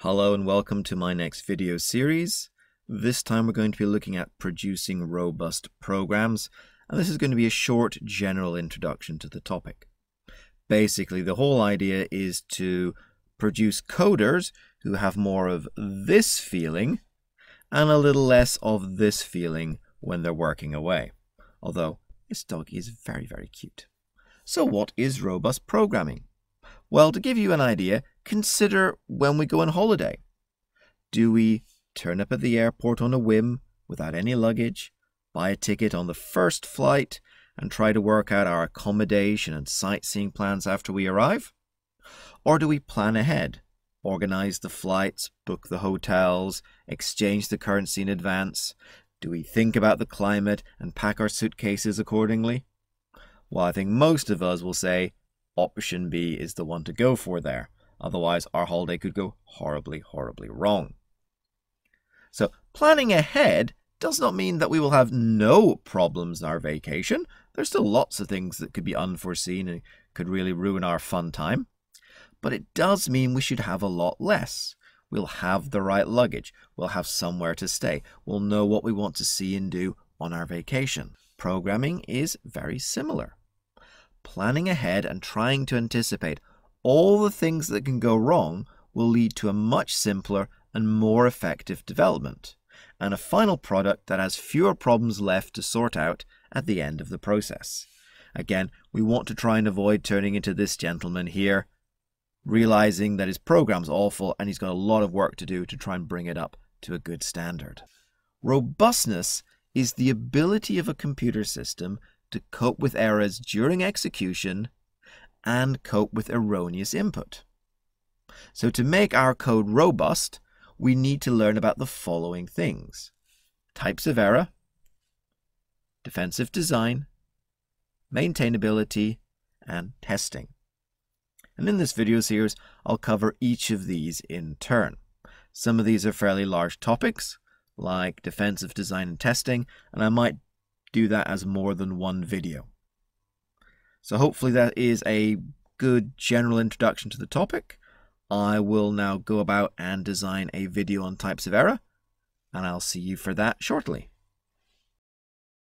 Hello and welcome to my next video series. This time we're going to be looking at producing robust programs, and this is going to be a short general introduction to the topic. Basically, the whole idea is to produce coders who have more of this feeling and a little less of this feeling when they're working away. Although this dog is very, very cute. So what is robust programming? Well, to give you an idea, consider when we go on holiday. Do we turn up at the airport on a whim without any luggage, buy a ticket on the first flight, and try to work out our accommodation and sightseeing plans after we arrive? Or do we plan ahead, organize the flights, book the hotels, exchange the currency in advance? Do we think about the climate and pack our suitcases accordingly? Well, I think most of us will say option B is the one to go for there. Otherwise, our holiday could go horribly, horribly wrong. So, planning ahead does not mean that we will have no problems in our vacation. There's still lots of things that could be unforeseen and could really ruin our fun time. But it does mean we should have a lot less. We'll have the right luggage. We'll have somewhere to stay. We'll know what we want to see and do on our vacation. Programming is very similar. Planning ahead and trying to anticipate all the things that can go wrong will lead to a much simpler and more effective development, and a final product that has fewer problems left to sort out at the end of the process. Again, we want to try and avoid turning into this gentleman here, realizing that his program's awful and he's got a lot of work to do to try and bring it up to a good standard. Robustness is the ability of a computer system to cope with errors during execution and cope with erroneous input. So, to make our code robust, we need to learn about the following things types of error, defensive design, maintainability, and testing. And in this video series, I'll cover each of these in turn. Some of these are fairly large topics, like defensive design and testing, and I might do that as more than one video. So hopefully that is a good general introduction to the topic. I will now go about and design a video on types of error, and I'll see you for that shortly.